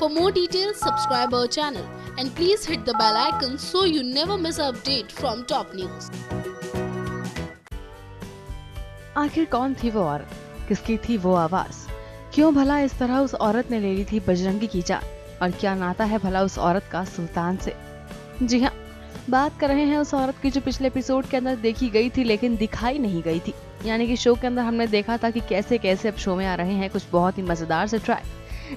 For more details, subscribe our channel and please hit the bell icon so you never miss an update from top news. आखिर कौन थी वो औरत? किसकी थी वो आवाज़? क्यों भला इस तरह उस औरत ने ले ली थी बजरंगी की जान? और क्या नाता है भला उस औरत का सुल्तान से? जी हाँ बात कर रहे हैं उस औरत की जो पिछले एपिसोड के अंदर देखी गई थी लेकिन दिखाई नहीं गई थी। यानी कि शो के अंदर हमने देखा था कि कैसे कैसे अब शो में आ रहे हैं कुछ बहुत ही मज़ेदार से ट्रैक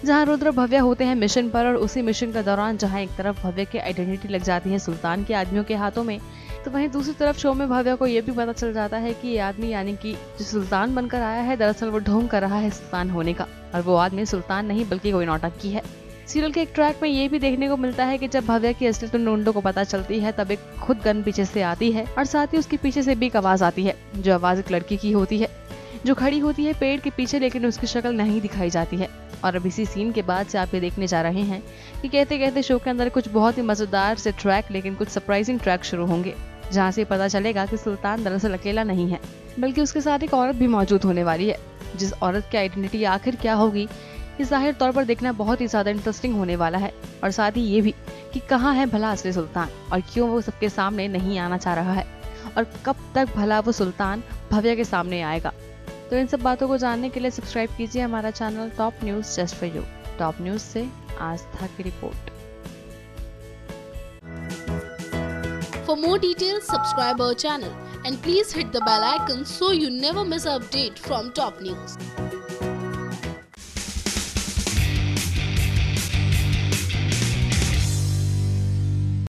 जहाँ रुद्र भव्य होते हैं मिशन पर और उसी मिशन के दौरान जहाँ एक तरफ़ भव्य की आइडेंटिटी लग जाती है सुल्तान के आदमियों के हाथों में तो वहीं दूसरी तरफ़ शो में भव्य को यह भी पता चल जाता है कि ये आदमी यानी कि जो सुल्तान बनकर आया है, दरअसल वो ढोंग कर रहा है सुल्तान होने का, और वो आदमी सुल्तान नहीं, बल्कि कोई नौटंकी है। सीरियल के एक ट्रैक में ये भी देखने को मिलता है कि जब भव्य की असलियत नोंडो को पता चलती है, तब एक खुद गन पीछे से आती है, और साथ ही उसके पीछे से भी एक आवाज़ आती है, जो आवाज़ एक लड़की की होती है। जो खड़ी होती है पेड़ के पीछे, लेकिन उसकी शक्ल नहीं दिखाई जाती है। और अब इसी सीन के बाद से आप ये देखने जा रहे हैं कि कहते कहते शो के अंदर कुछ बहुत ही मज़ेदार से ट्रैक लेकिन कुछ सरप्राइजिंग ट्रैक शुरू होंगे, जहाँ से पता चलेगा कि सुल्तान दरअसल अकेला नहीं है, बल्कि उसके साथ एक औरत भी मौजूद होने वाली है, जिस औरत की आइडेंटिटी आखिर क्या होगी, ये ज़ाहिर तौर पर देखना बहुत ही ज़्यादा इंटरेस्टिंग होने वाला है, और साथ ही ये भी कि कहाँ है भला असली सुल्तान, और क्यों वो सबके सामने नहीं आना चाह रहा है, और कब तक भला वो सुल्तान भव्य के सामने आएगा। तो इन सब बातों को जानने के लिए सब्सक्राइब कीजिए हमारा channel top news just for you top news से आस्था की report for more detail subscribe our channel and please hit the bell icon so you never miss update from top news